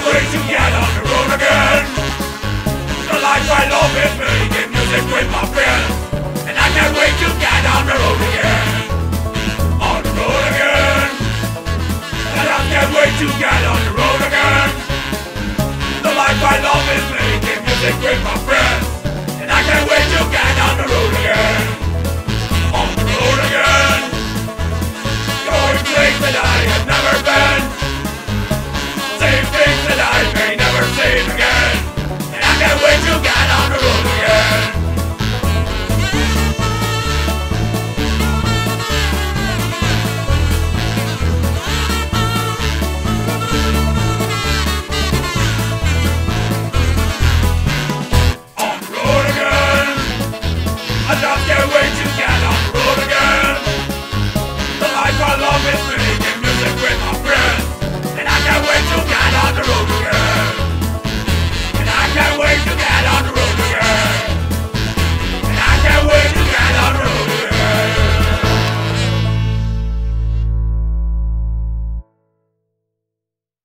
can't wait to get on the road again. The life I love is making music with my friends. And I can't wait to get on the road again. On the road again. And I can't wait to get on the road again. The life I love is making music with my